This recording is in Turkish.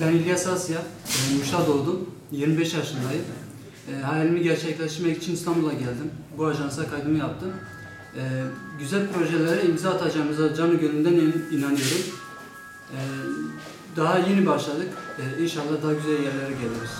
Ben İlyas Asya, e, Muş'ta doğdum. 25 yaşındayım. E, hayalimi gerçekleştirmek için İstanbul'a geldim. Bu ajansa kaydımı yaptım. E, güzel projelere imza atacağımıza canı gönülden inanıyorum. E, daha yeni başladık. E, inşallah daha güzel yerlere geliriz.